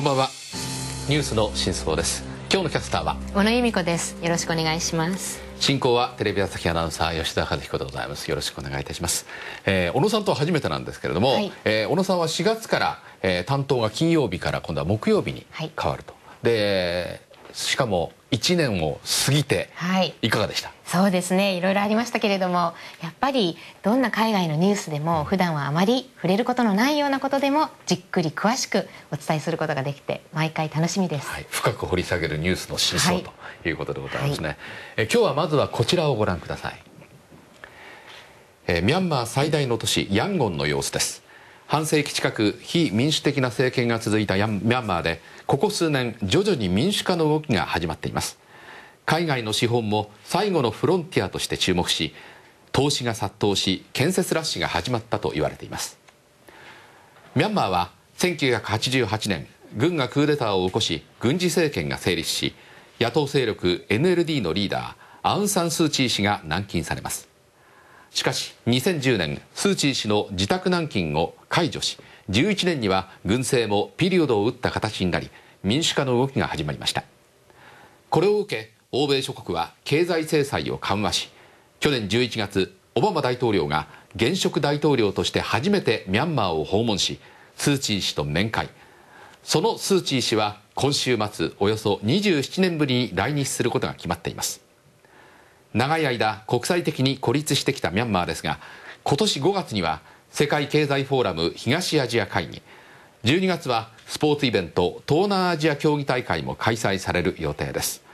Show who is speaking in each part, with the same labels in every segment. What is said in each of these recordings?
Speaker 1: こんばんは。ニュースの真相です。今日のキャスターは？
Speaker 2: 小野由美子です。よろしくお願いします。
Speaker 1: 進行はテレビ朝日アナウンサー吉田和彦でございます。よろしくお願いいたします、えー、小野さんとは初めてなんですけれども、はい、えー、小野さんは4月から、えー、担当が金曜日から今度は木曜日に変わると、はい、でしかも1年を過ぎてい。かがでした、
Speaker 2: はい、そうですね。いろいろありましたけれどもやっぱりどんな海外のニュースでも普段はあまり触れることのないようなことでもじっくり詳しくお伝えすることができて毎回楽しみです、はい、
Speaker 1: 深く掘り下げるニュースの真相、はい、ということでございますね、はい、え今日はまずはこちらをご覧ください。えミャンマー最大の都市ヤンゴンの様子です。半世紀近く非民主的な政権が続いたミャンマーでここ数年徐々に民主化の動きが始まっています海外の資本も最後のフロンティアとして注目し投資が殺到し建設ラッシュが始まったと言われています。ミャンマーは1988年軍がクーデターを起こし軍事政権が成立し野党勢力 NLD のリーダーアウン・サン・スー・チー氏が軟禁されます。しかし2010年スー・チー氏の自宅軟禁を解除し11年には軍政もピリオドを打った形になり民主化の動きが始まりました。これを受け欧米諸国は経済制裁を緩和し去年11月オバマ大統領が現職大統領として初めてミャンマーを訪問しスー・チー氏と面会。そのスー・チー氏は今週末およそ27年ぶりに来日することが決まっています。長い間国際的に孤立してきたミャンマーですが今年5月には世界経済フォーラム東アジア会議12月はスポーツイベント東南アジア競技大会も開催される予定です。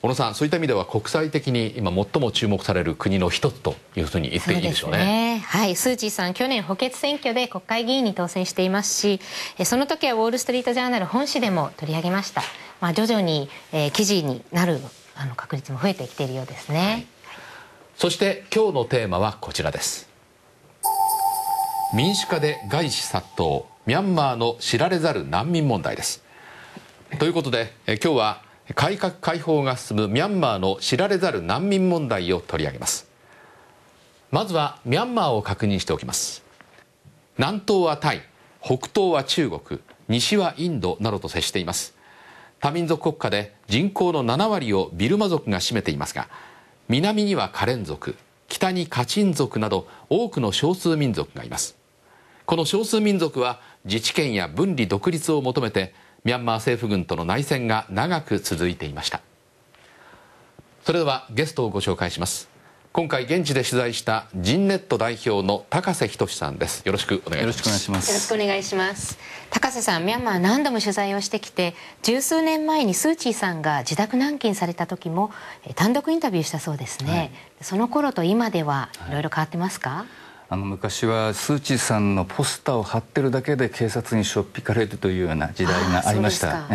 Speaker 1: 小野さんそういった意味では国際的に今最も注目される国の一つというふうに言っていいでしょうね、ね、
Speaker 2: はい。スー・チーさん去年補欠選挙で国会議員に当選していますしその時はウォール・ストリート・ジャーナル本誌でも取り上げました、まあ、徐々に、えー、記事になるあの確率も増えてきているようですね、はい、
Speaker 1: そして今日のテーマはこちらです。民主化で外資殺到ミャンマーの知られざる難民問題です。ということでえ今日は改革開放が進むミャンマーの知られざる難民問題を取り上げます。まずはミャンマーを確認しておきます。南東はタイ北東は中国西はインドなどと接しています。多民族国家で人口の7割をビルマ族が占めていますが南にはカレン族北にカチン族など多くの少数民族がいます。この少数民族は自治権や分離独立を求めてミャンマー政府軍との内戦が長く続いていました。それではゲストをご紹介します。今回現地で取材したジンネット代表の高瀬仁さんです。よろしくお願いします。
Speaker 2: よろしくお願いします。高瀬さんミャンマー何度も取材をしてきて十数年前にスー・チーさんが自宅軟禁された時も単独インタビューしたそうですね、はい、その頃と今ではいろいろ変わってますか、はい
Speaker 3: 昔はスー・チーさんのポスターを貼ってるだけで警察にしょっぴかれるというような時代がありました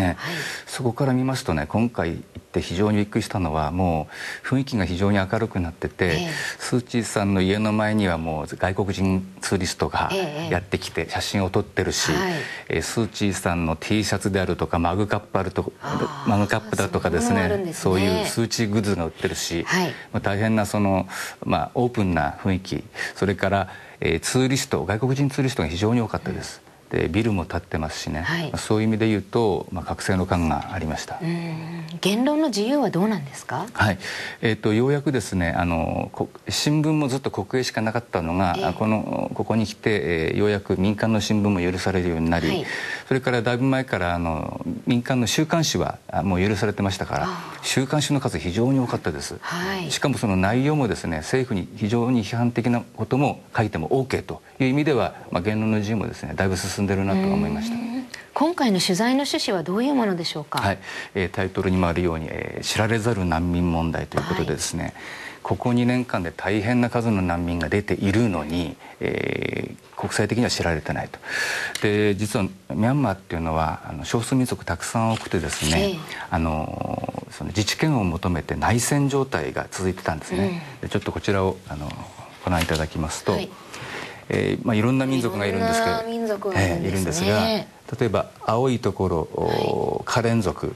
Speaker 3: って非常にびっくりしたのはもう雰囲気が非常に明るくなってて、えー、スー・チーさんの家の前にはもう外国人ツーリストがやってきて写真を撮ってるし、えー、スー・チーさんの T シャツであるとかマグカップあるとマグカップだとかですね、ね、そういうスー・チーグッズが売ってるし、大変なその、まあ、オープンな雰囲気それからえー、ツーリスト外国人ツーリストが非常に多かったです。でビルも建ってますしね、はい、そういう意味で言うと、まあ、隔世の感がありました。
Speaker 2: 言論の自由はどうなんですか、
Speaker 3: はい。えーと、ようやくですねあの新聞もずっと国営しかなかったのが、えー、このここに来て、えー、ようやく民間の新聞も許されるようになり、はい、それからだいぶ前からあの民間の週刊誌はもう許されてましたから週刊誌の数非常に多かったです、はい、しかもその内容もですね政府に非常に批判的なことも書いても OK という意味では、まあ、言論の自由もですねだいぶ進んでるなと思いました。
Speaker 2: 今回の取材の趣旨はどういうものでしょうか、
Speaker 3: はい。えー、タイトルにもあるように、えー、知られざる難民問題ということでですね、はい、ここ2年間で大変な数の難民が出ているのに、えー、国際的には知られてないと。で実はミャンマーっていうのはあの少数民族たくさん多くてですね、あのその自治権を求めて内戦状態が続いてたんですね、うん、でちょっとこちらをあのご覧いただきますと、はいえーまあ、いろんな民族がいるんですけど
Speaker 2: 民族がいるんです、ね。えー、いるんです
Speaker 3: が例えば青いところ、はい、カレン族。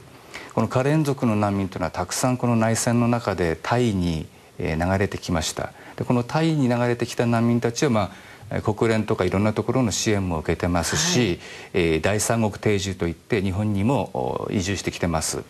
Speaker 3: このカレン族の難民というのはたくさんこの内戦の中でタイに流れてきました。でこのタイに流れてきた難民たちは、まあ、国連とかいろんなところの支援も受けてますし、はい、第三国定住といって日本にも移住してきてます。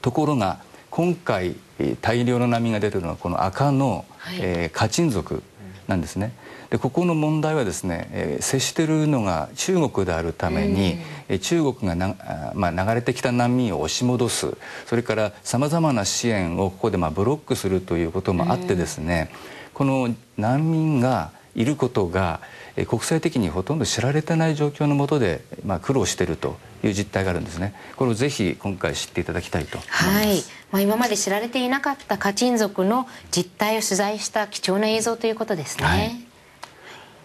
Speaker 3: ところが今回大量の波が出てるのはこの赤の、はい、えー、カチン族なんですね。でここの問題はですね、えー、接しているのが中国であるために、え中国がな、まあ、流れてきた難民を押し戻す。それからさまざまな支援をここでまあブロックするということもあってですねこの難民がいることが国際的にほとんど知られてない状況のもとで、まあ、苦労しているという実態があるんですね。これをぜひ今回知っていただきたいとはい。
Speaker 2: まあ、今まで知られていなかったカチン族の実態を取材した貴重な映像ということですね、はい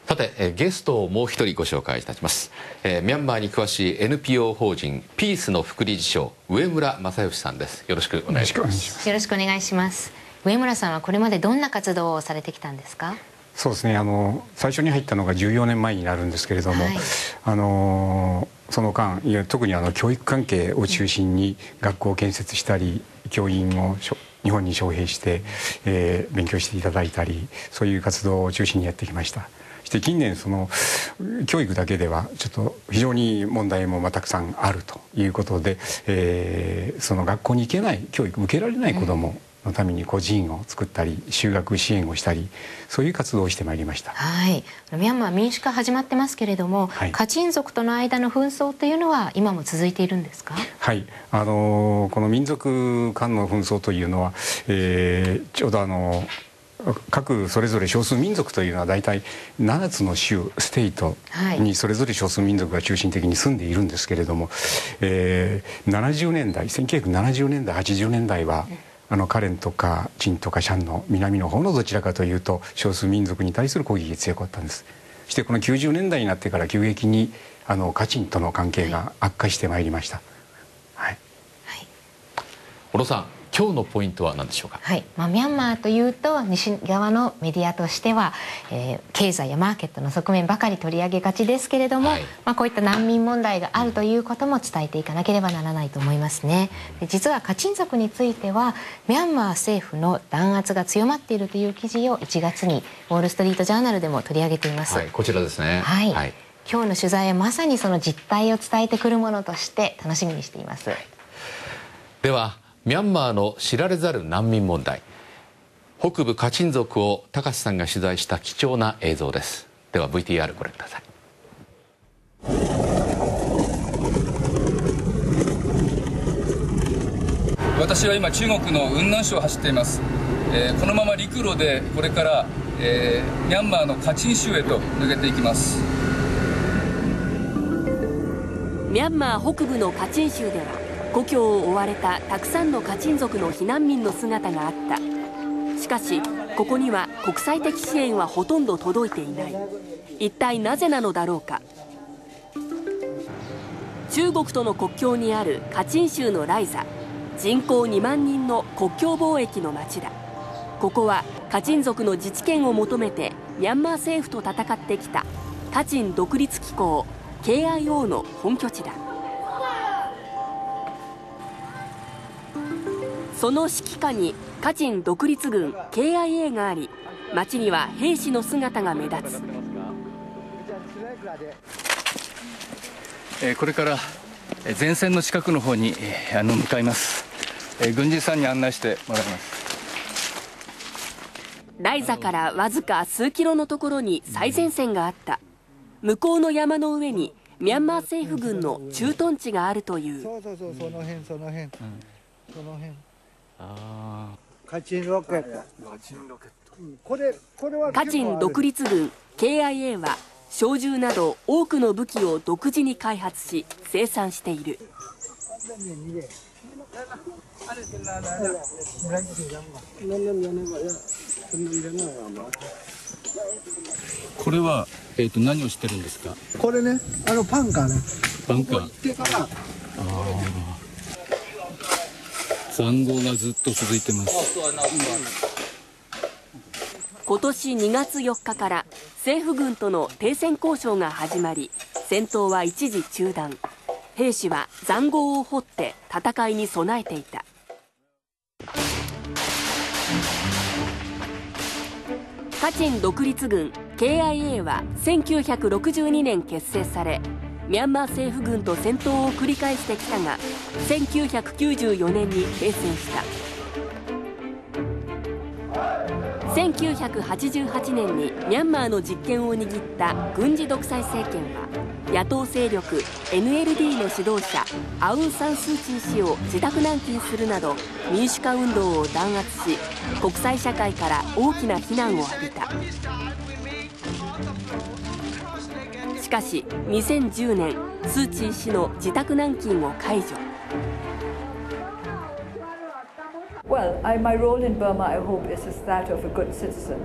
Speaker 1: さて、えゲストをもう一人ご紹介いたします、えー、ミャンマーに詳しい NPO 法人ピースの副理事長上村正義さんです。よろしくお願いします。
Speaker 2: よろしくお願いします。上村さんはこれまでどんな活動をされてきたんですか？
Speaker 4: そうですね。あの最初に入ったのが14年前になるんですけれども、はい、あのその間いや特にあの教育関係を中心に学校を建設したり教員を日本に招聘して、えー、勉強していただいたりそういう活動を中心にやってきました。して近年その教育だけではちょっと非常に問題もたくさんあるということで、えー、その学校に行けない教育受けられない子ども、のために個人を作ったり就学支援をしたりそういう活動をしてまいりました。
Speaker 2: はい。ミャンマー民主化始まってますけれども、はい、カチン族との間の紛争というのは今も続いているんですか？
Speaker 4: はい。あのこの民族間の紛争というのは、えー、ちょうどあの各それぞれ少数民族というのは大体7つの州ステイトにそれぞれ少数民族が中心的に住んでいるんですけれども、えー、70年代1970年代80年代は、あのカレンとかチンとかシャンの南の方のどちらかというと少数民族に対する攻撃が強かったんです。そしてこの90年代になってから急激にあのカチンとの関係が悪化してまいりました、はい、
Speaker 1: はい、小野さん今日のポイントは何でしょうか、
Speaker 2: はい。まあ、ミャンマーというと西側のメディアとしては、えー、経済やマーケットの側面ばかり取り上げがちですけれども、はい、まあ、こういった難民問題があるということも伝えていかなければならないと思いますね。で実はカチン族についてはミャンマー政府の弾圧が強まっているという記事を1月にウォール・ストリート・ジャーナルでも取り上げています、
Speaker 1: はい、こちらですね。
Speaker 2: はい、はい、今日の取材はまさにその実態を伝えてくるものとして楽しみにしています、
Speaker 1: ではミャンマーの知られざる難民問題。北部カチン族を高瀬さんが取材した貴重な映像です。では VTR ご覧ください。
Speaker 5: 私は今中国の雲南省を走っています、えー、このまま陸路でこれから、えー、ミャンマーのカチン州へと抜けていきます。
Speaker 6: ミャンマー北部のカチン州では故郷を追われたたくさんのカチン族の避難民の姿があった。しかしここには国際的支援はほとんど届いていない。一体なぜなのだろうか。中国との国境にあるカチン州のライザ。人口2万人の国境貿易の町だ。ここはカチン族の自治権を求めてミャンマー政府と戦ってきたカチン独立機構 KIO の本拠地だ。その指揮下にカチン独立軍 KIA があり街には兵士の姿が目立つ。
Speaker 3: これから前線の近くの方にあの向かいます。軍人さんに案内してもらいます。
Speaker 6: ライザからわずか数キロのところに最前線があった。向こうの山の上にミャンマー政府軍の駐屯地があるという。そうそうそうその辺その辺、うん、その辺カチンロケット。カチンロケット、これこれはカチン独立軍 KIA は小銃など多くの武器を独自に開発し生産している
Speaker 3: これは、えーと、何をしてるん。ですか
Speaker 7: これねあのパンカーね
Speaker 3: パンカーああ残壕がずっと続いてます。
Speaker 6: 今年2月4日から政府軍との停戦交渉が始まり戦闘は一時中断。兵士は塹壕を掘って戦いに備えていた。カチン独立軍 KIA は1962年結成されミャンマー政府軍と戦闘を繰り返してきたが1994年に停戦した。1988年にミャンマーの実権を握った軍事独裁政権は野党勢力 NLD の指導者アウン・サン・スー・チー氏を自宅軟禁するなど民主化運動を弾圧し国際社会から大きな非難を浴びた。しかし2010年スー・チー氏の自宅軟禁を解除
Speaker 8: Well, I, my role in Burma, I hope, is that of a good citizen.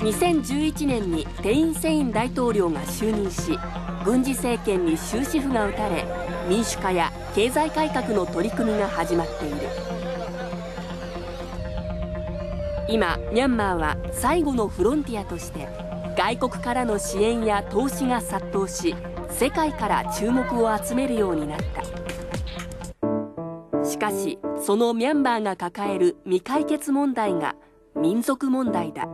Speaker 6: 2011年にテイン・セイン大統領が就任し軍事政権に終止符が打たれ民主化や経済改革の取り組みが始まっている今ミャンマーは最後のフロンティアとして外国からの支援や投資が殺到し世界から注目を集めるようになった。しかしそのミャンマーが抱える未解決問題が民族問題だ。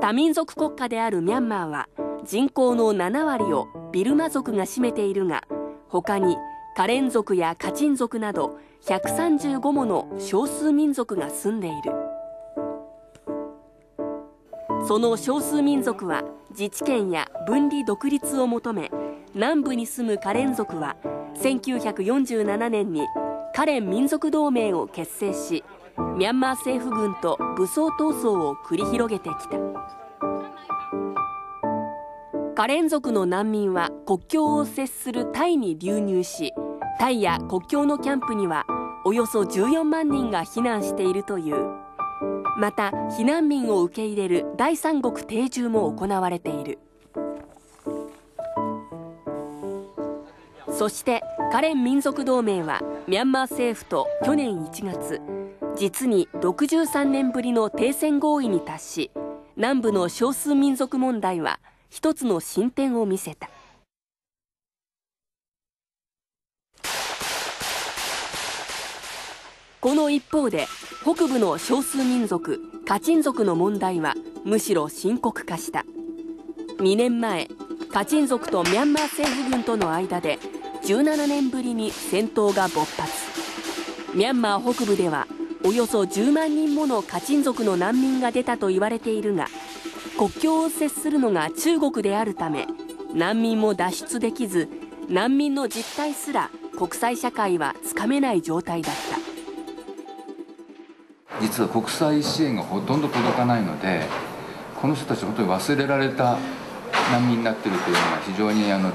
Speaker 6: 多民族国家であるミャンマーは人口の7割をビルマ族が占めているが他にカレン族やカチン族など135もの少数民族が住んでいる。その少数民族は自治権や分離独立を求め南部に住むカレン族は1947年にカレン民族同盟を結成しミャンマー政府軍と武装闘争を繰り広げてきた。カレン族の難民は国境を接するタイに流入しタイや国境のキャンプにはおよそ14万人が避難しているという。また避難民を受け入れる第三国定住も行われている。そしてカレン民族同盟はミャンマー政府と去年1月実に63年ぶりの停戦合意に達し南部の少数民族問題は一つの進展を見せた。この一方で北部の少数民族カチン族の問題はむしろ深刻化した。2年前カチン族とミャンマー政府軍との間で17年ぶりに戦闘が勃発。ミャンマー北部ではおよそ10万人ものカチン族の難民が出たと言われているが国境を接するのが中国であるため難民も脱出できず難民の実態すら国際社会はつかめない状態だった。
Speaker 3: 実は国際支援がほとんど届かないのでこの人たち本当に忘れられた難民になってるというのが非常にあの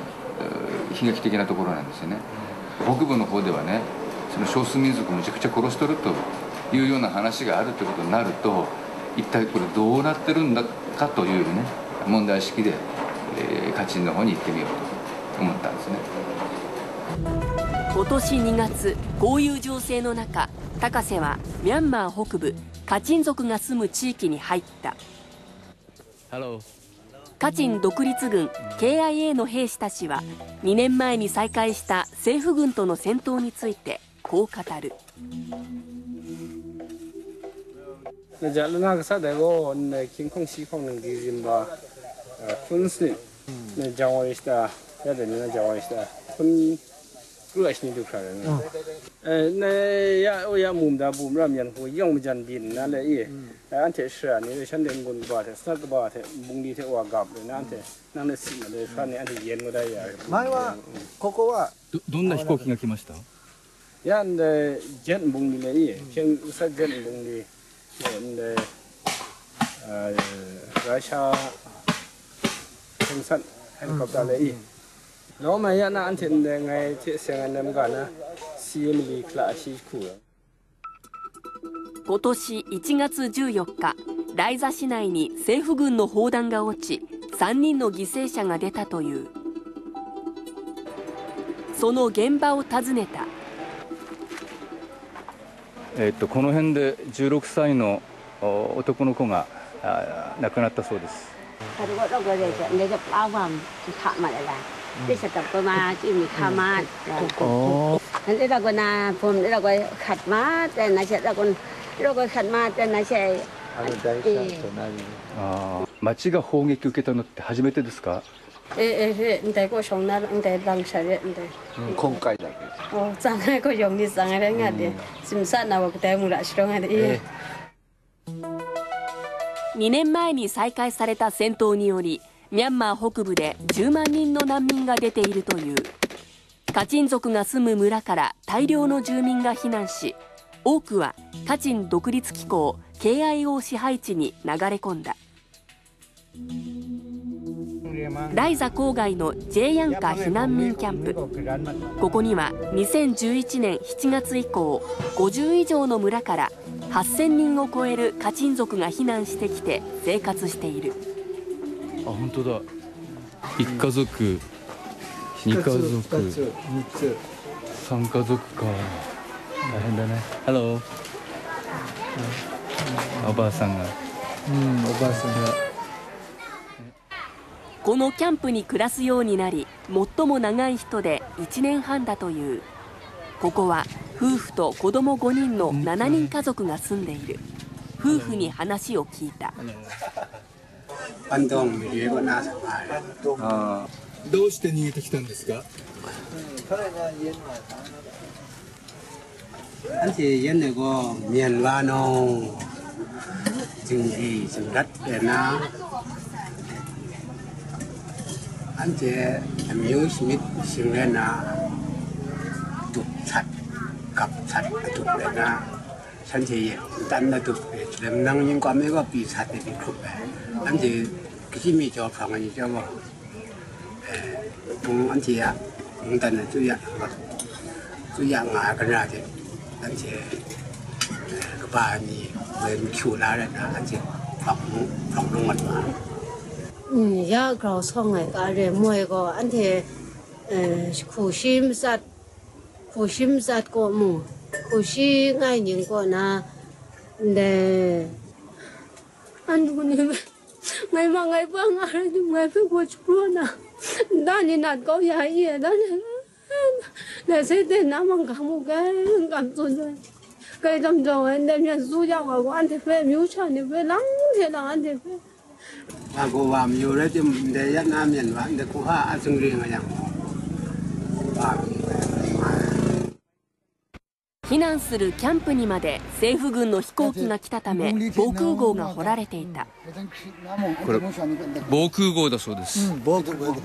Speaker 3: 悲劇的なところなんですよね。北部の方ではねその少数民族をむちゃくちゃ殺しとるというような話があるということになると一体これどうなってるんだかというね問題意識で、えー、カチンの方に行ってみようと思ったんですね。
Speaker 6: 今年2月こういう情勢の中高瀬はミャンマー北部カチン族が住む地域に入った。カチン独立軍 KIA の兵士たちは2年前に再開した政府軍との戦闘についてこう語る
Speaker 9: rưỡi được phải rồi này ya ôi ya mồm đã bùm làm nhận hồi yong chân bin nè là ý anh thế sửa này là chân đến gần bờ
Speaker 7: thế はここは
Speaker 3: どどんな飛行機が来ました
Speaker 9: いやんでジェンボンギでいいうさジェンボンねんであラシャーヘリコプターでいい、lo mai ya na an thin de な C. M.
Speaker 6: クラシク今年1月14日ライザ市内に政府軍の砲弾が落ち3人の犠牲者が出たというその現場を訪ねた、
Speaker 3: えっと、この辺で16歳の男の子が亡くなったそうです。
Speaker 10: 그랬었다구만 이미 가만 근데이あ
Speaker 3: あ町が砲撃受けたのって初めてですか
Speaker 10: えええん。でこしん。なん。でん。で
Speaker 7: 今回だけ
Speaker 10: おざん。がこよざん。がれん。がでさなわくてむらしろがで
Speaker 6: 2年前に再開された戦闘によりミャンマー北部で10万人の難民が出ているという。カチン族が住む村から大量の住民が避難し多くはカチン独立機構 KIO 支配地に流れ込んだ。ライザ郊外のジェイヤンカ避難民キャンプ。ここには2011年7月以降50以上の村から8000人を超えるカチン族が避難してきて生活している。
Speaker 3: あ本当だ。一家族。二家族。三家族か。大変だね。ハローおばあさんが。うんおばあさんが。
Speaker 6: このキャンプに暮らすようになり最も長い人で1年半だという。ここは夫婦と子供5人の7人家族が住んでいる。夫婦に話を聞いた
Speaker 11: どうして逃げてきたんですか
Speaker 9: อันที่ยันเนี่ยก็เมียนวานองจึงดีจึงรัดเดนะอันที่มิวสมิธสิงเลนะตุกชัดกับชัดตุกเลยนะฉันที่ตันนะตุกเริ่มนั่งยิ่งกว่าไม่ก็ปีชัดในปีครุบไปอั 안지 기심이 저 방안이 저거 응 안지야 응단은 주야 주야 나가라지 안지 그 바니 웬 키우라는 안지 방농 방농만 봐 음, 야,
Speaker 10: 그러 성에 가래 뭐이고 안테 에 구심사 구심사 고무 구시 아닌 거나 네. 안 누구님 ngày mà ngày vương thì ngày phải của luôn à Đã như là có giá gì đó để xây tiền nó bằng cả một cái cảm xúc rồi. Cái tâm rồi anh đem nhận du giao vào của anh thì phải miếu chờ thì phải lắng thì là anh thì phải
Speaker 9: à cô vào nhiều đấy thì để dân nam nhận vãn để cô ha ăn sung riêng là chẳng
Speaker 6: 避難するキャンプにまで政府軍の飛行機が来たため防空壕が掘られていた。
Speaker 11: これ防空壕だそうです、うん、防空壕だ。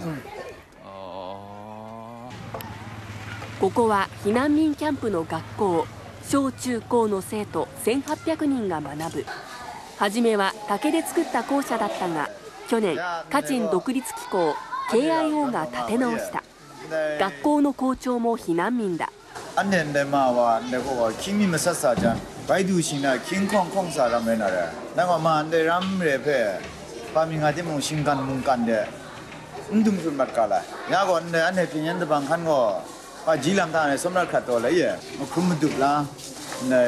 Speaker 6: ここは避難民キャンプの学校。小中高の生徒1800人が学ぶ。初めは竹で作った校舎だったが去年カチン独立機構 KIO が建て直した。学校の校長も避難民だ
Speaker 12: အနေနဲ့မှာပါလက်ကောခင်းမီမဆက်စာကြမ်းဘိုက်သူရှင်နာခင်းခွန်ခွန်စာရမဲနာရနာကမှာအနေရမ်ရဖဲပါမီငါတိမုံရှင်ကန်မုံကန်တဲ့အင်းဒုံရှင်မတ်ကလာညာကောအနေအနေပြင်းရန်တပန်ခန်ကောပါဂျီလမ်တာနဲ့စမရခတ်တော်လေရအခုမတူလားနေ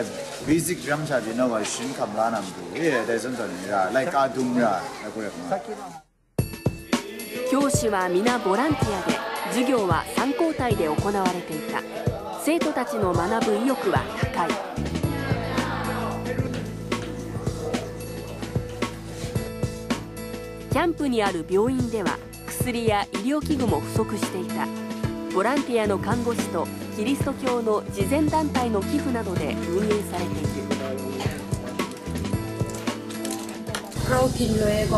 Speaker 12: basic drum ချာပြနော်ပါရှင်ခမလာနမ်တူရေဒါစံတော်နေရလိုက်ကာဒုံရအခုရမှာ
Speaker 6: 教師は皆ボランティアで授業は3交代で行われていた。生徒たちの学ぶ意欲は高い。キャンプにある病院では薬や医療器具も不足していた。ボランティアの看護師とキリスト教の慈善団体の寄付などで運営されている。
Speaker 13: プロキングエゴ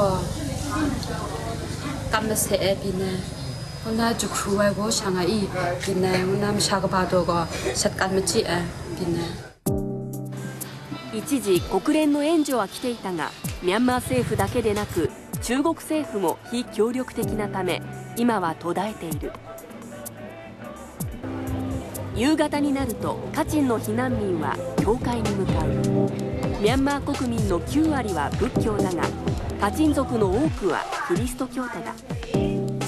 Speaker 13: カムスヘエピネ ona chuk huwa go shanga i kinna
Speaker 6: 一時国連の援助は来ていたがミャンマー政府だけでなく中国政府も非協力的なため今は途絶えている夕方になるとカチンの避難民は教会に向かうミャンマー国民の9割は仏教だがカチン族の多くはキリスト教徒だ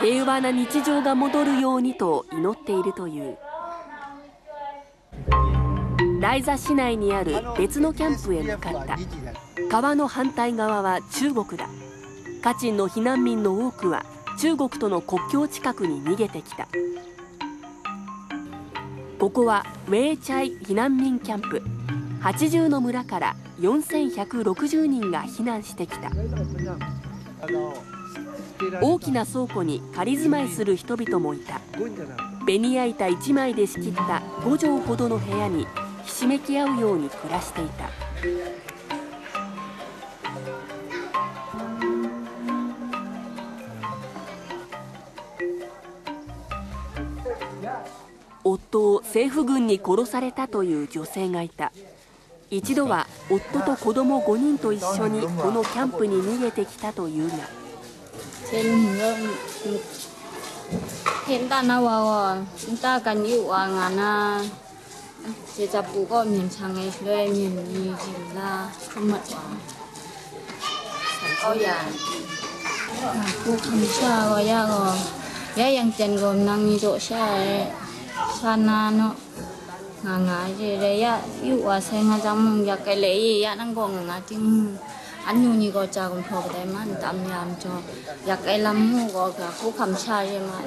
Speaker 6: 平和な日常が戻るようにと祈っているという。ライザ市内にある別のキャンプへ向かった。川の反対側は中国だ。カチンの避難民の多くは中国との国境近くに逃げてきた。ここはウェイチャイ避難民キャンプ。80の村から4160人が避難してきた。大きな倉庫に仮住まいする人々もいた。ベニヤ板1枚で仕切った5畳ほどの部屋にひしめき合うように暮らしていた。夫を政府軍に殺されたという女性がいた。一度は夫と子供5人と一緒にこのキャンプに逃げてきたというが
Speaker 14: hiện tại nào vào, chúng ta cần yêu à ngà na chỉ tập bù có miền sang ngày xưa miền gì gì là không mệt quá. Có già bù không xa rồi ya rồi. Ya yang chân gồm năng như độ xa xa na nó. Ngà ngà gì đấy ya yêu à sang à, ngà trong mong ya cái lễ gì ya đang còn ngà tiếng anh nhu như gọi cha cũng thọ cái mà anh tạm nhàm cho ya cái lắm mu gọi cả phú khăm xa gì mà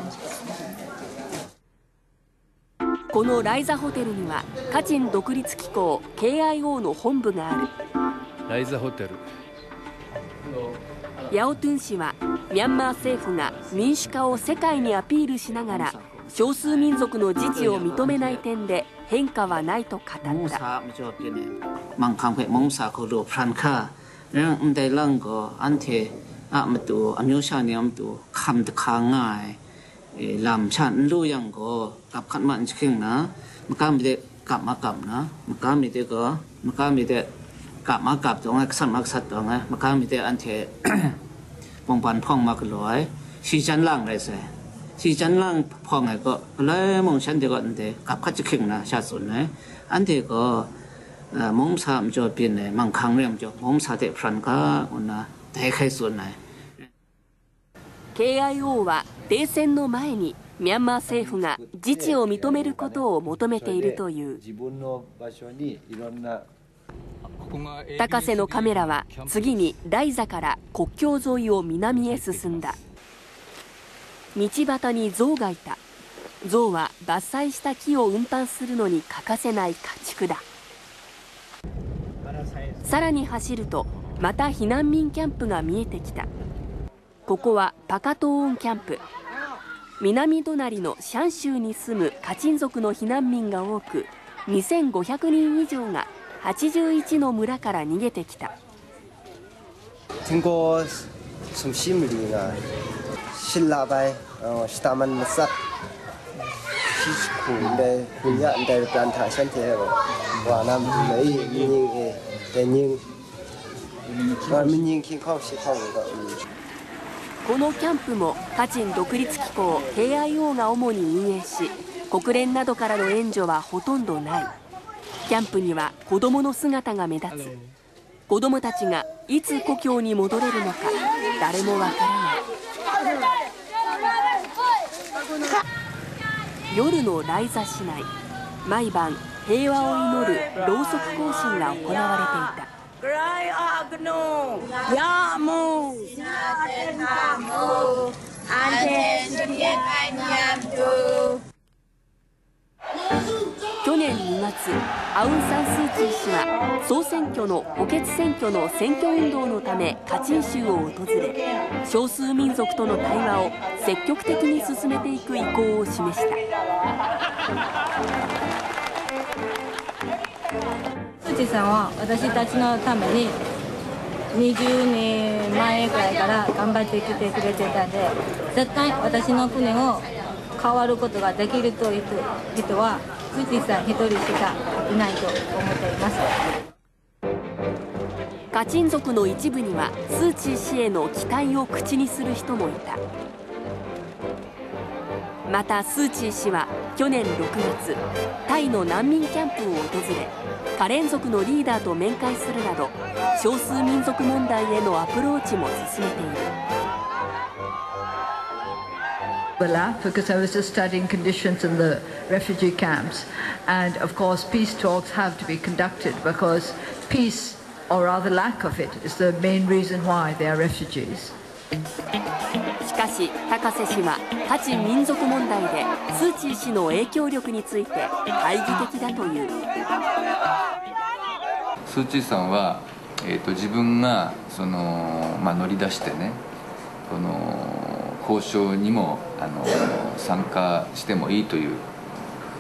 Speaker 6: このライザホテルにはカチン独立機構 KIO の本部がある。
Speaker 11: ライザホテル
Speaker 6: ヤオトゥン氏はミャンマー政府が民主化を世界にアピールしながら少数民族の自治を認めない点で変化はないと語った。
Speaker 15: mang khang phe mong sa ko ro pran kha rang dai lang go an the a ma tu amyo sha ni am tu kham de kha ngai lam chan lu yang go kap khat man chiking na ma ka mi de kap ma kap na ma ka mi de go ma ka mi de kap ma kap to nga san ma sat to nga ma ka mi de an the pong pan phong ma ko loi si chan lang lai se si chan lang phong ai go le mong chan de go an de kap khat chiking na sha sun ne an de go มงสามจอเปลี่ยนเลย มังคังเรื่องจอมงสาเตพรันก็อุนะแต่ใครส่วนไหน
Speaker 6: KIO は停戦の前にミャンマー政府が自治を認めることを求めているという高瀬のカメラは次にライザから国境沿いを南へ進んだ道端に象がいた象は伐採した木を運搬するのに欠かせない家畜だ さらに走るとまた避難民キャンプが見えてきた。ここはパカトーンキャンプ。南隣のシャン州に住むカチン族の避難民が多く2500人以上が81の村から逃げてきた
Speaker 16: 听过从西米里呢，新拉白，呃，是他们萨，西苦的苦呀，的 plantation 的，哇，那没民营的民，啊，民营健康系统的。
Speaker 6: このキャンプもカチン独立機構 KIO が主に運営し国連などからの援助はほとんどない。キャンプには子供の姿が目立つ。子供たちがいつ故郷に戻れるのか誰もわからない。夜のライザ市内毎晩平和を祈るろうそく行進が行われていた。去年2月アウン・サン・スー・チー氏は総選挙の補欠選挙の選挙運動のためカチン州を訪れ少数民族との対話を積極的に進めていく意向を示した。
Speaker 14: さんは私たちのために20年前くらいから頑張ってきてくれてたんで絶対私の国を変わることができるという人はスーチーさん一人しかいないと思っています。
Speaker 6: カチン族の一部にはスー・チー氏への期待を口にする人もいた。またスー・チー氏は去年6月タイの難民キャンプを訪れカレン族のリーダーと面会するなど少数民族問題へのアプローチも進めている
Speaker 8: because I was just studying conditions in the refugee camps. And of course, peace talks have to be conducted because peace, or rather lack of it, is the main reason why they are refugees.
Speaker 6: しかし高瀬氏はカチン民族問題でスー・チー氏の影響力について懐疑的だという。
Speaker 11: スー・チーさんは、えーと、自分がその、まあ、乗り出してねこの交渉にもあの参加してもいいという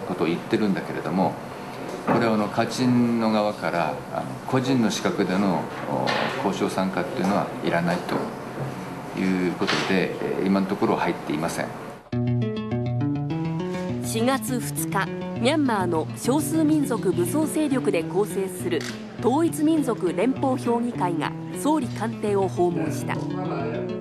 Speaker 11: ことを言ってるんだけれどもこれはあのカチンの側からあの個人の資格での交渉参加っていうのはいらないということで今のところ入っていません
Speaker 6: 4月2日ミャンマーの少数民族武装勢力で構成する統一民族連邦評議会が総理官邸を訪問した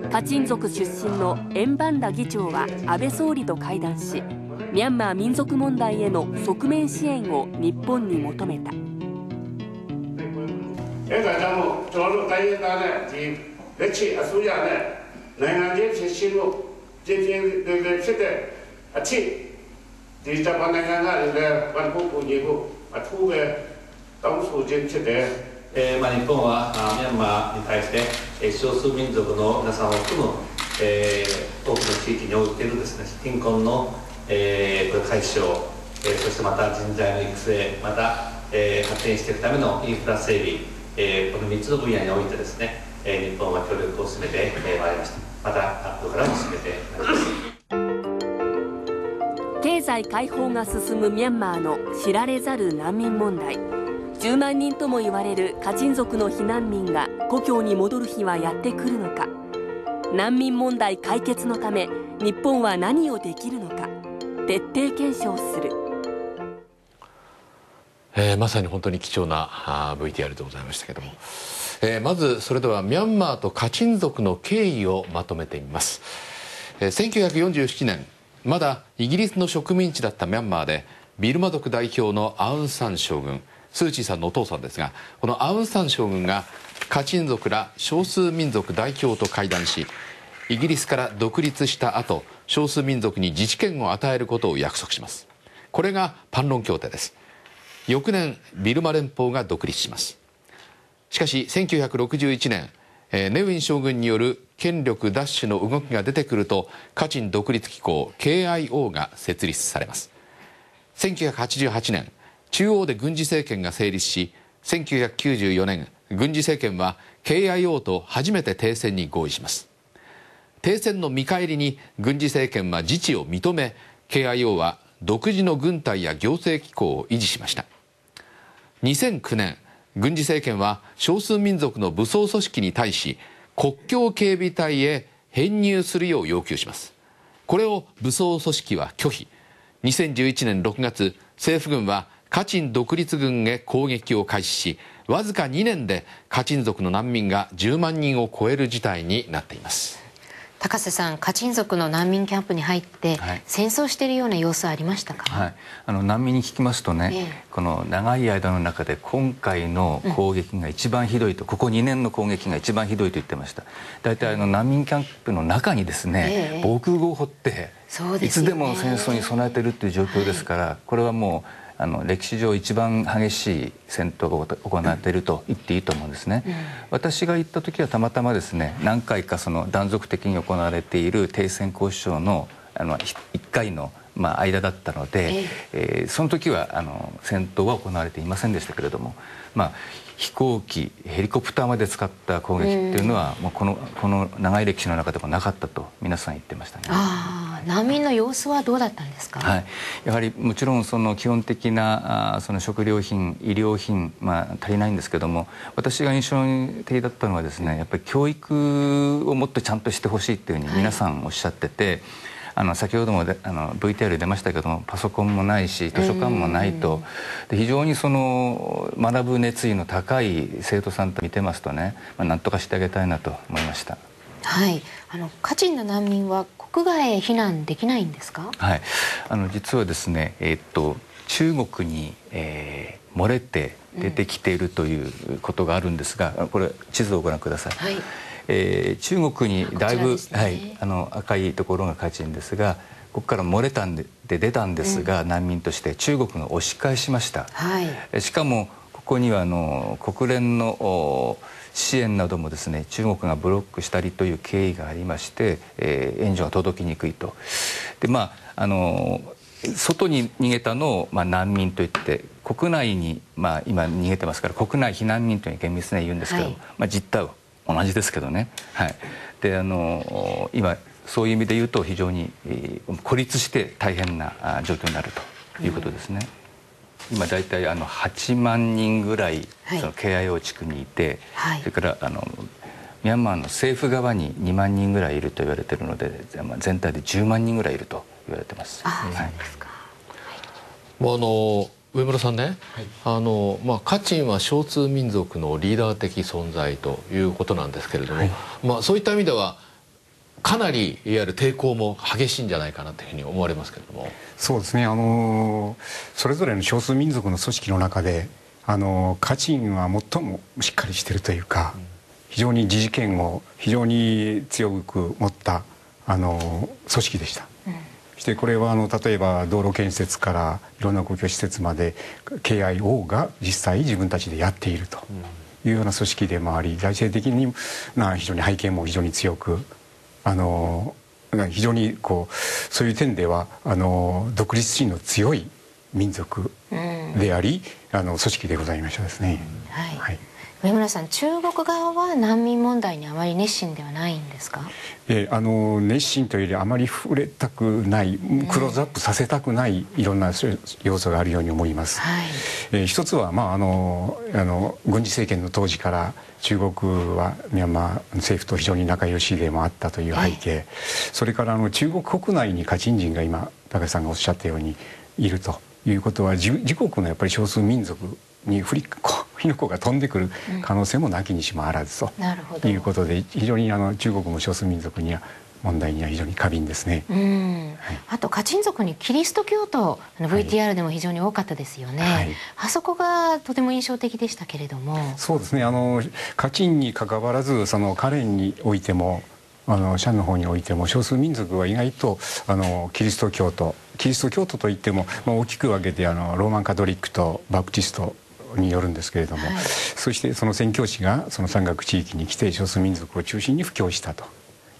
Speaker 6: カチン族出身のエンバンラ議長は安倍総理と会談しミャンマー民族問題への側面支援を日本に求めた。 နိုင်ငံချင်းဖြစ်ရှိမှုကြည်ကြည်တွေဖြစ်တဲ့အထိဒီဂျပန်နိုင်ငံကလည်းဝန်ဖို့ကိုညီဖို့အထူးပဲတောင်းဆိုခြင်းဖြစ်တယ်えーまあ、日本はあミャンマーに対して、えー、少数民族の皆さんを含む、えー、多くの地域においているですね貧困の、えー、これ解消、えー、そしてまた人材の育成また、えー、発展していくためのインフラ整備、えー、この3つの分野においてですね、えー、日本は協力を進めてまいりました。 また後から進めて経済解放が進むミャンマーの知られざる難民問題。10万人とも言われるカチン族の避難民が故郷に戻る日はやってくるのか。難民問題解決のため日本は何をできるのか。徹底検証する、
Speaker 1: えー、まさに本当に貴重なあ VTR でございましたけども。えー、まずそれではミャンマーとカチン族の経緯をまとめてみます、えー、1947年まだイギリスの植民地だったミャンマーでビルマ族代表のアウン・サン将軍スー・チーさんのお父さんですがこのアウン・サン将軍がカチン族ら少数民族代表と会談しイギリスから独立した後少数民族に自治権を与えることを約束します。これがパンロン協定です。翌年ビルマ連邦が独立します。しかし1961年、えー、ネウィン将軍による権力奪取の動きが出てくるとカチン独立機構 KIO が設立されます。1988年中央で軍事政権が成立し1994年軍事政権は KIO と初めて停戦に合意します。停戦の見返りに軍事政権は自治を認め KIO は独自の軍隊や行政機構を維持しました。2009年軍事政権は少数民族の武装組織に対し国境警備隊へ編入するよう要求します。これを武装組織は拒否。2011年6月政府軍はカチン独立軍へ攻撃を開始しわずか2年でカチン族の難民が10万人を超える事態になっています。
Speaker 2: 高瀬さん、カチン族の難民キャンプに入って、はい、戦争しているような様子はありましたか、
Speaker 3: はい、あの難民に聞きますとね、ええ、この長い間の中で今回の攻撃が一番ひどいと、うん、ここ2年の攻撃が一番ひどいと言ってました。大体あの難民キャンプの中にですね、え、防空壕を掘って、ね、いつでも戦争に備えてるっていう状況ですから、はい、これはもうあの歴史上一番激しい戦闘が行われていると言っていいと思うんですね、うん、私が行った時はたまたまですね何回かその断続的に行われている停戦交渉のあの1回のまあ、間だったので、えー、その時はあの戦闘は行われていませんでしたけれども、まあ、飛行機ヘリコプターまで使った攻撃っていうのは、もうこのこの長い歴史の中でもなかったと皆さん言ってましたね。
Speaker 2: あ難民の様子はどうだったんですか、
Speaker 3: はい、やはりもちろんその基本的なあその食料品医療品、まあ、足りないんですけども私が印象的だったのはですねやっぱり教育をもっとちゃんとしてほしいっていうふうに皆さんおっしゃってて。はいあの先ほどもあの VTR で出ましたけどもパソコンもないし図書館もないと。で非常にその学ぶ熱意の高い生徒さんと見てますとね、まあ、なんとかしてあげたいなと思いました。
Speaker 2: はい、あのカチンの難民は国外へ避難できないんですか？
Speaker 3: はい。あの実はですねえー、っと中国に、えー、漏れて出てきているということがあるんですが、うん、これ地図をご覧ください、はい、えー、中国にだいぶ、ね、はい、あの赤いところがカチンですがここから漏れたんで出たんですが、うん、難民として中国が押し返しました、はい、しかもここにはあの国連の支援などもですね中国がブロックしたりという経緯がありまして、えー、援助が届きにくいと。でまああの外に逃げたのを、まあ、難民といって国内に、まあ、今逃げてますから国内避難民というに厳密に言うんですけど、実態は同じですけどね、はい、であの今そういう意味で言うと非常に、えー、孤立して大変な状況になるということですね。うん、今大体あの8万人ぐらい、その KIO 地区にいて、はい、それからあのミャンマーの政府側に2万人ぐらいいると言われているので全体で10万人ぐらいいると言われてます。あ、はい、そうですか。
Speaker 1: もうあの上村さんね、はい、あのまあ、カチンは少数民族のリーダー的存在ということなんですけれども、はい、まあ、そういった意味ではかなりいわゆる抵抗も激しいんじゃないかなというふうに思われますけれども。
Speaker 4: そうですね。あのそれぞれの少数民族の組織の中であのカチンは最もしっかりしているというか、うん、非常に自治権を非常に強く持ったあの組織でした。うんしてこれはあの例えば道路建設からいろんな公共施設まで KIO が実際自分たちでやっていると。いうような組織でもあり財政的にな非常に背景も非常に強くあの非常にこうそういう点ではあの独立心の強い民族であり、あの組織でございましたですね。
Speaker 2: はい、はい上村さん中国側は難民問題にあまり熱心ではないんですか、
Speaker 4: えー、あの熱心というよりあまり触れたくないクローズアップさせたくないいろんな要素があるように思います、はい。えー、一つは、まあ、あのあの軍事政権の当時から中国はミャンマー政府と非常に仲良しでもあったという背景、それからあの中国国内にカチン人が今高橋さんがおっしゃったようにいるということは自国のやっぱり少数民族に振り火の粉が飛んでくる可能性もなきにしもあらずと。いうことで非常にあの中国も少数民族には問題には非常に過敏ですね、
Speaker 2: はい、あとカチン族にキリスト教徒の VTR でも非常に多かったですよね、はい、あそこがとても印象的でしたけれども。
Speaker 4: そうですね。あのカチンにかかわらずそのカレンにおいてもあのシャンの方においても少数民族は意外とあのキリスト教徒キリスト教徒といっても、まあ、大きく分けてあのローマンカトリックとバプティストによるんですけれども、はい、そしてその宣教師がその山岳地域に来て少数民族を中心に布教したと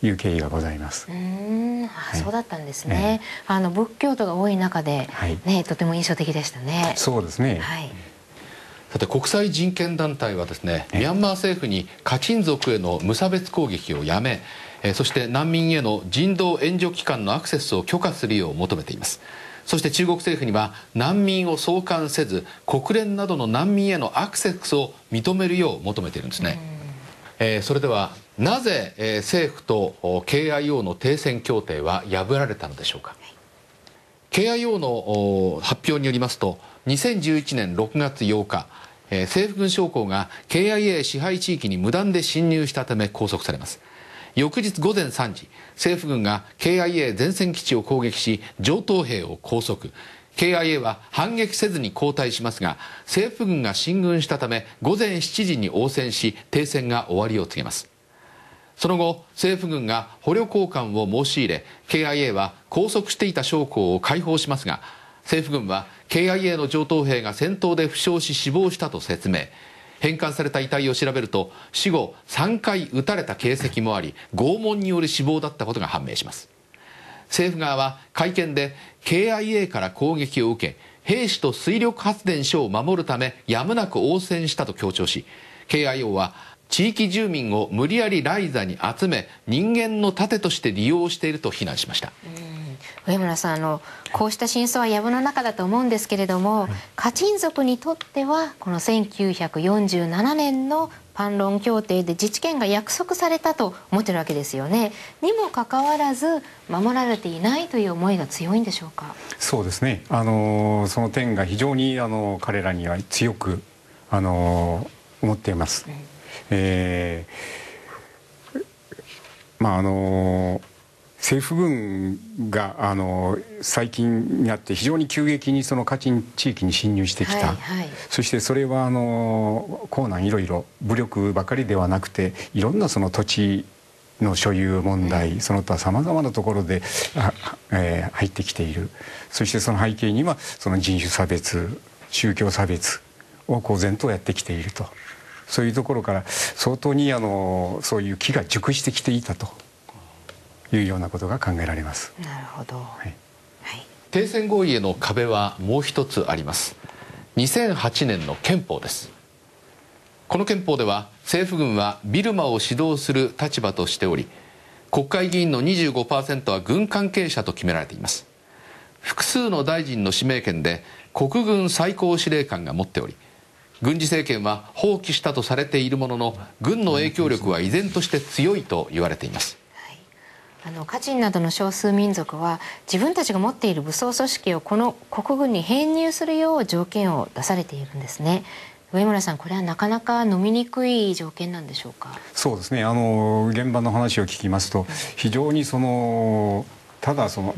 Speaker 4: いう経緯がございます。
Speaker 2: うんあ、はい、そうだったんですね。えー、あの仏教徒が多い中で、ね、とても印象的でしたね。
Speaker 4: そうですね。
Speaker 1: はい。さて国際人権団体はですね、ミャンマー政府にカチン族への無差別攻撃をやめ、えそして難民への人道援助機関のアクセスを許可するよう求めています。そして中国政府には難民を送還せず国連などの難民へのアクセスを認めるよう求めているんですね、えー、それではなぜ、えー、政府と KIO の停戦協定は破られたのでしょうか。KIO の発表によりますと2011年6月8日、えー、政府軍将校が KIA 支配地域に無断で侵入したため拘束されます翌日午前3時政府軍が KIA 前線基地を攻撃し上等兵を拘束。KIA は反撃せずに後退しますが政府軍が進軍したため午前7時に応戦し停戦が終わりを告げます。その後政府軍が捕虜交換を申し入れ KIA は拘束していた将校を解放しますが政府軍は KIA の上等兵が戦闘で負傷し死亡したと説明。返還された遺体を調べると死後3回撃たれた形跡もあり拷問による死亡だったことが判明します政府側は会見で KIA から攻撃を受け兵士と水力発電所を守るためやむなく応戦したと強調し KIO は地域住民を無理やりライザに集め人間の盾として利用していると非難しました。
Speaker 2: 上村さんあのこうした真相は藪の中だと思うんですけれども、はい、カチン族にとってはこの1947年のパンロン協定で自治権が約束されたと思ってるわけですよね。にもかかわらず守られていないという思いが強いんでしょうか？
Speaker 4: そうですね。あのその点が非常にあの彼らには強くあの思っています、うん、えー、まああの政府軍があの最近になって非常に急激にそのカチン地域に侵入してきた、はいはい、そしてそれはあの江南いろいろ武力ばかりではなくていろんなその土地の所有問題、うん、その他さまざまなところで、えー、入ってきている。そしてその背景にはその人種差別宗教差別を公然とやってきていると。そういうところから相当にあのそういう木が熟してきていたというようなことが考えられます。
Speaker 2: なるほど、はい、
Speaker 1: 停戦合意への壁はもう一つあります。2008年の憲法です。この憲法では政府軍はビルマを指導する立場としており国会議員の25%は軍関係者と決められています。複数の大臣の指名権で国軍最高司令官が持っており軍事政権は放棄したとされているものの軍の影響力は依然として強いと言われています
Speaker 2: あのカチンなどの少数民族は自分たちが持っている武装組織をこの国軍に編入するよう条件を出されているんですね。上村さんこれはなかなか飲みにくい条件なんでしょうか？
Speaker 4: そうですね。あの現場の話を聞きますと非常にそのただその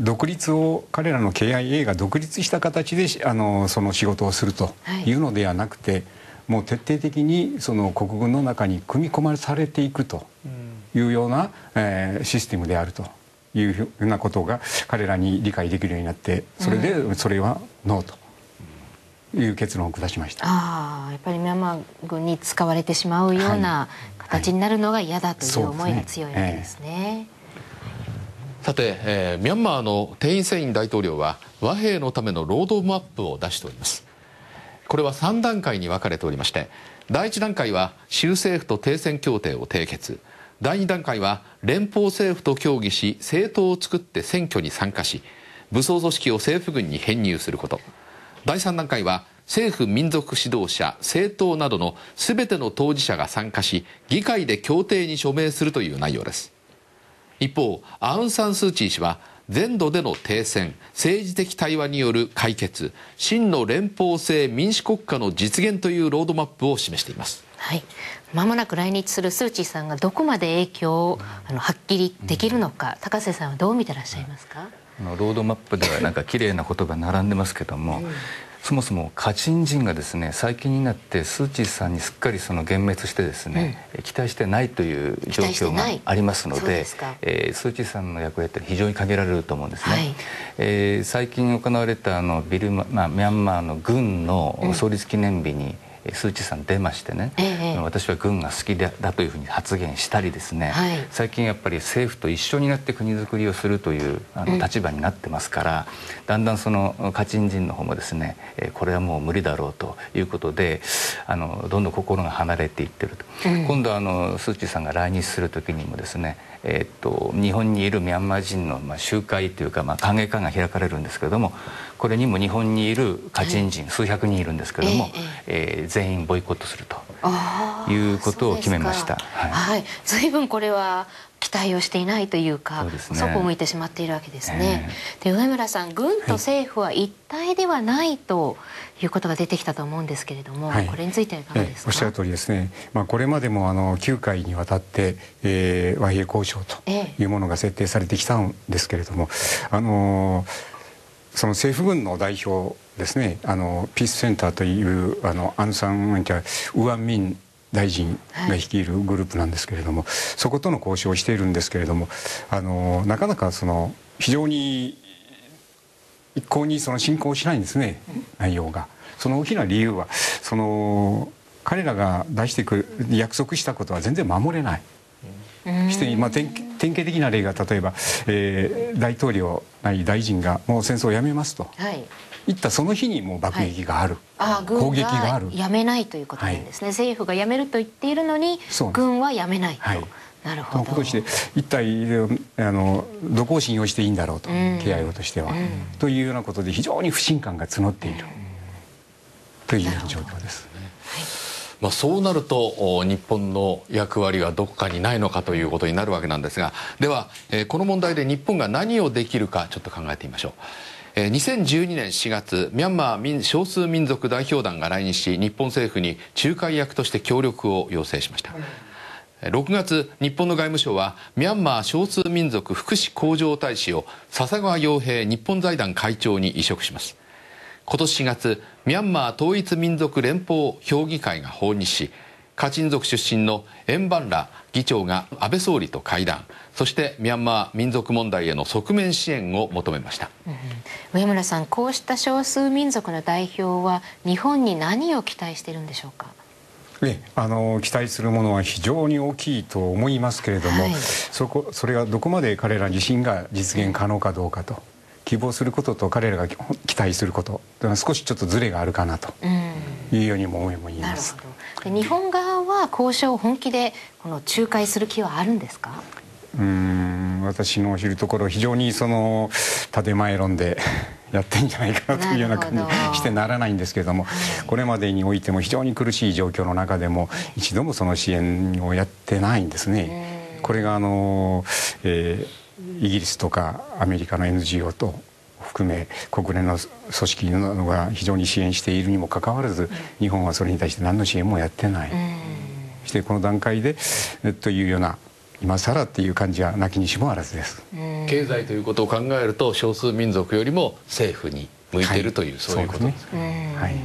Speaker 4: 独立を彼らの KIA が独立した形であのその仕事をするとい。うのではなくて、はい、もう徹底的にその国軍の中に組み込まされていくというような、えー、システムであるというふうなことが彼らに理解できるようになってそれでそれはノーと。いう結論を下しました。
Speaker 2: ああやっぱりミャンマー軍に使われてしまうような形になるのが嫌だという思いが強いわけですね。はいはい
Speaker 1: さて、えー、ミャンマーのテイン・セイン大統領は和平のためのロードマップを出しております。これは3段階に分かれておりまして第1段階は州政府と停戦協定を締結第2段階は連邦政府と協議し政党を作って選挙に参加し武装組織を政府軍に編入すること。第3段階は政府民族指導者政党などの全ての当事者が参加し議会で協定に署名するという内容です。一方アウン・サン・スー・チー氏は全土での停戦政治的対話による解決真の連邦制民主国家の実現というロードマップを示しています。
Speaker 2: はい。まもなく来日するスー・チーさんがどこまで影響をあのはっきりできるのか、高瀬さんはどう見てらっしゃいますか、
Speaker 3: ロードマップではなんか綺麗な言葉並んでますけども、うん。そもそもカチン人がですね最近になってスー・チーさんにすっかりその幻滅してですね、うん、期待してないという状況がありますのでえー、スー・チーさんの役割って非常に限られると思うんですね、はい、えー、最近行われたあのビルマ、まあ、ミャンマーの軍の創立記念日に、うんスー・チーさん出ましてね、ええ、私は軍が好きだというふうに発言したりですね、はい、最近やっぱり政府と一緒になって国づくりをするというあの立場になってますから、うん、だんだんそのカチン人の方もですねこれはもう無理だろうということであのどんどん心が離れていってると、うん、今度あのスー・チーさんが来日する時にもですねえー、っと日本にいるミャンマー人の、まあ、集会というか、まあ、歓迎会が開かれるんですけれどもこれにも日本にいるカチン人、数百人いるんですけれども、えー、全員ボイコットするということを決めました。
Speaker 2: はい、はい、随分これは期待をしていないというかそこを向いてしまっているわけですね。えー、で上村さん軍と政府は一体ではないということが出てきたと思うんですけれども、はい、これについてはいかがですか、
Speaker 4: えー、おっしゃる通りですね、まあ、これまでもあの9回にわたって、えー、和平交渉というものが設定されてきたんですけれども、あのーその政府軍の代表ですねあのピースセンターというあのアン・サン・ウアン・ミン大臣が率いるグループなんですけれども、はい、そことの交渉をしているんですけれどもあのなかなかその非常に一向にその進行しないんですね内容が。その大きな理由はその彼らが出してくる約束したことは全然守れない。して、まあ、典典型的な例が例えば、えー、大統領ない大臣がもう戦争をやめますと、はい、言ったその日にもう爆撃がある、
Speaker 2: はい、攻撃がある。やめないということなんですね、はい、政府がやめると言っているのに軍はやめないと。はい。なるほど。
Speaker 4: 今年で一体あのどこを信用していいんだろうと、うん、KIO としては、うん、というようなことで非常に不信感が募っている、うん、という状況です。
Speaker 1: まあ、そうなると日本の役割はどこかにないのかということになるわけなんですが。では、えー、この問題で日本が何をできるかちょっと考えてみましょう。2012年4月ミャンマー少数民族代表団が来日し日本政府に仲介役として協力を要請しました、6月日本の外務省はミャンマー少数民族福祉向上大使を笹川洋平日本財団会長に移植します。今年4月ミャンマー統一民族連邦評議会が訪日しカチン族出身のエンバンラ議長が安倍総理と会談。そしてミャンマー民族問題への側面支援を求めました、うん、
Speaker 2: 上村さんこうした少数民族の代表は日本に何を期待しているんでしょうか？
Speaker 4: ね、あの期待するものは非常に大きいと思いますけれども、はい、そこそれがどこまで彼ら自身が実現可能かどうかと希望することと彼らが期待すること。少しちょっとずれがあるかなと。いうようにも思います。
Speaker 2: で日本側は交渉を本気でこの仲介する気はあるんですか？
Speaker 4: うん私の知るところ非常にその建前論で やってんじゃないかなというような感じしてならないんですけれども、これまでにおいても非常に苦しい状況の中でも一度もその支援をやってないんですね。これがあの、えー、イギリスとかアメリカの NGO と含め国連の組織などが非常に支援しているにもかかわらず日本はそれに対して何の支援もやってない。そしてこの段階でというような今更っていう感じはなきにしもあらずです。
Speaker 1: 経済ということを考えると少数民族よりも政府に向いているという、はい、そういうことですね、はい、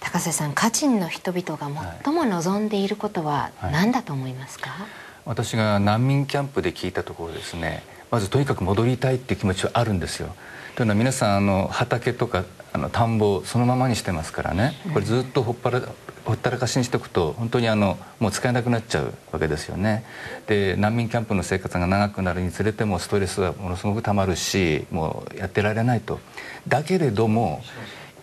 Speaker 2: 高瀬さん家賃の人々が最も望んでいることは何だと思いますか、はい、
Speaker 3: 私が難民キャンプで聞いたところですねまずとにかく戻りたいっていう気持ちはあるんですよ。というのは皆さんあの畑とかあの田んぼをそのままにしてますからね。これずっとほっぱらほったらかしにしておくと本当にあのもう使えなくなっちゃうわけですよね。で難民キャンプの生活が長くなるにつれてもストレスはものすごくたまるしもうやってられないと。だけれども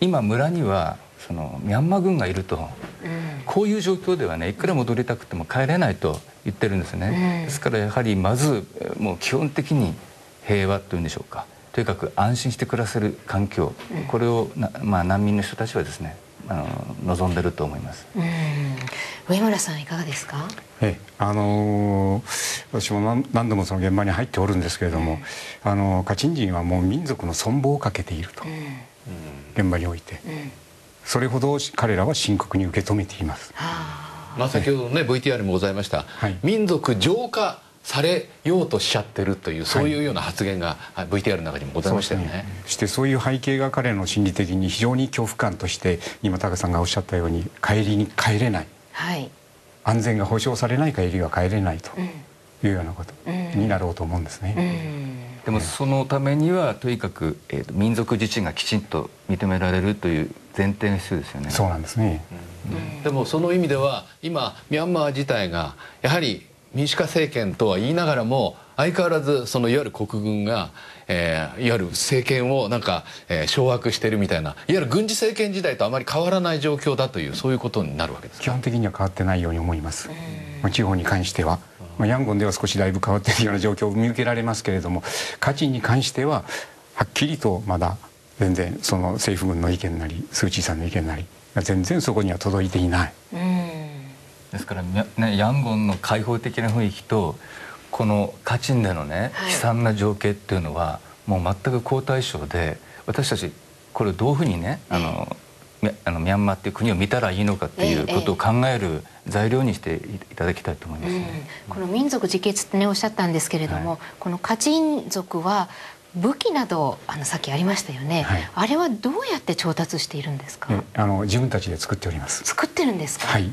Speaker 3: 今村にはそのミャンマー軍がいると、うん、こういう状況ではねいくら戻りたくても帰れないと言ってるんですね、うん、ですからやはりまずもう基本的に平和というんでしょうか。とにかく安心して暮らせる環境、うん、これをまあ、難民の人たちはですねあの望んでると思います。
Speaker 2: 上村さんいかがですか？
Speaker 4: えあのー、私も何度もその現場に入っておるんですけれども、うん、あのカチン人はもう民族の存亡をかけていると、うん、現場において、うん、それほど彼らは深刻に受け止めています。
Speaker 1: まあ先ほどね、VTR もございました、はい、民族浄化されようとしちゃってるというそういうような発言が VTR の中にもございましたよね。
Speaker 4: そしてそういう背景が彼の心理的に非常に恐怖感として今高さんがおっしゃったように帰りに帰れない、はい、安全が保障されない帰りは帰れないというようなことになろうと思うんですね。
Speaker 3: でもそのためにはとにかく、えーと、民族自治がきちんと認められるという前提が必要ですよね。
Speaker 4: そうなんですね、
Speaker 1: うん、でもその意味では今ミャンマー自体がやはり民主化政権とは言いながらも相変わらずそのいわゆる国軍が、えー、いわゆる政権をなんか、えー、掌握してるみたいないわゆる軍事政権時代とあまり変わらない状況だというそういうことになるわけです
Speaker 4: 基本的には変わってないように思います、まあ、地方に関しては、まあ、ヤンゴンでは少しだいぶ変わっているような状況を見受けられますけれどもカチンに関してははっきりとまだ全然その政府軍の意見なりスー・チーさんの意見なり全然そこには届いていない。
Speaker 3: ですから、ね、ヤンゴンの開放的な雰囲気とこのカチンでのね悲惨な情景っていうのはもう全く好対照で私たちこれをどういうふうにねあのあのミャンマーっていう国を見たらいいのかっていうことを考える材料にしていただきたいと思います、ね。
Speaker 2: うん、この民族自決ってねおっしゃったんですけれども、はい、このカチン族は武器などあのさっきありましたよね、はい、あれはどうやって調達しているんですか、
Speaker 4: あの自分たちで作っております。
Speaker 2: 作ってるんですか？
Speaker 4: はい。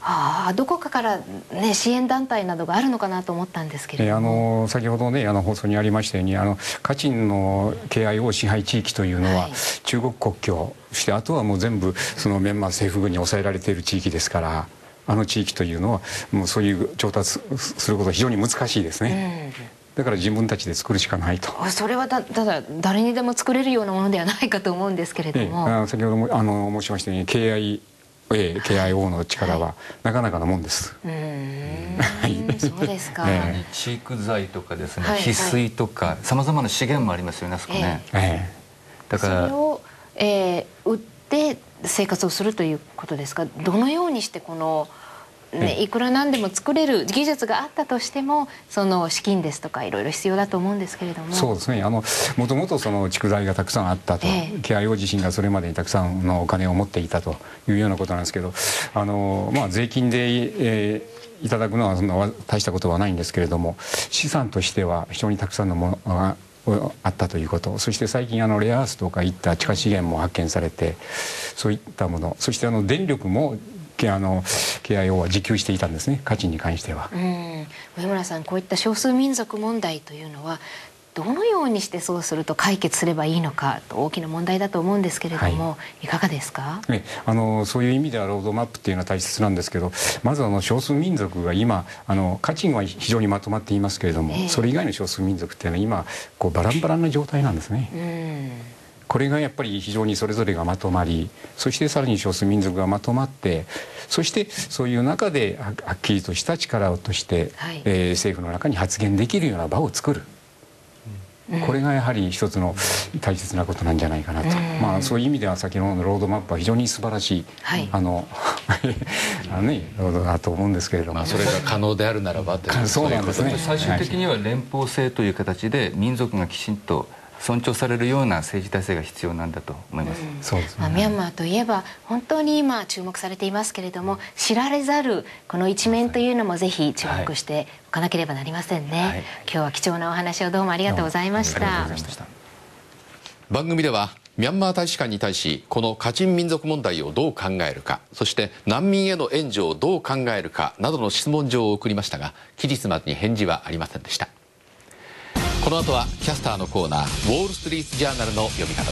Speaker 2: ああどこかから、ね、支援団体などがあるのかなと思ったんですけれど
Speaker 4: あの先ほどねあの放送にありましたようにあのカチンの KIO 支配地域というのは、はい、中国国境そしてあとはもう全部そのミャンマー政府軍に抑えられている地域ですからあの地域というのはもうそういう調達することは非常に難しいですね。うんだから自分たちで作るしかないと。
Speaker 2: それはだただ誰にでも作れるようなものではないかと思うんですけれども、え
Speaker 4: え、先ほどもあの申しましたように KI A、KIO の力はなかなかなもんです。
Speaker 2: うん、そうですか。
Speaker 3: えー、チーク材とかですね、翡翠とかさまざまな資源もありますよね、あそこね。え
Speaker 2: ー、だからそれを、えー、売って生活をするということですか？どのようにしてこのね、いくらなんでも作れる技術があったとしてもその資金ですとかいろいろ必要だと思うんですけれども。
Speaker 4: そうですね。あのもともとその蓄財がたくさんあったと、ええ、KIO 自身がそれまでにたくさんのお金を持っていたというようなことなんですけどあの、まあ、税金で、えーいただくのはそんな大したことはないんですけれども資産としては非常にたくさんのものがあったということ。そして最近あのレアアースとかいった地下資源も発見されてそういったもの。そしてあの電力もあの KIO は自給していたんですね価値に関しては。
Speaker 2: うん上村さんこういった少数民族問題というのはどのようにしてそうすると解決すればいいのか大きな問題だと思うんですけれども、はい、いかがですか、
Speaker 4: ね、あのそういう意味ではロードマップっていうのは大切なんですけどまずあの少数民族が今あの家賃は非常にまとまっていますけれども、えー、それ以外の少数民族っていうのは今こうバランバランな状態なんですね。うんこれがやっぱり非常にそれぞれがまとまりそしてさらに少数民族がまとまってそしてそういう中ではっきりとした力として、はい、えー、政府の中に発言できるような場を作る。これがやはり一つの大切なことなんじゃないかなと、まあ、そういう意味では先ほどのロードマップは非常に素晴らしい、はい、あの あの、ね、ロードだと思うんですけれども、まあ、
Speaker 1: それが可能であるならば
Speaker 4: そうなんですね。
Speaker 3: 最終的には連邦制という形で民族がきちんと尊重されるような政治体制が必要なんだと思います。うん、
Speaker 2: そうですね。まあ、ミャンマーといえば本当に今注目されていますけれども、知られざるこの一面というのもぜひ注目しておかなければなりませんね。はい、今日は貴重なお話をどうもありがとうございました。
Speaker 1: 番組ではミャンマー大使館に対しこのカチン民族問題をどう考えるかそして難民への援助をどう考えるかなどの質問状を送りましたが期日までに返事はありませんでしたこの後はキャスターのコーナーウォール・ストリート・ジャーナルの読み方。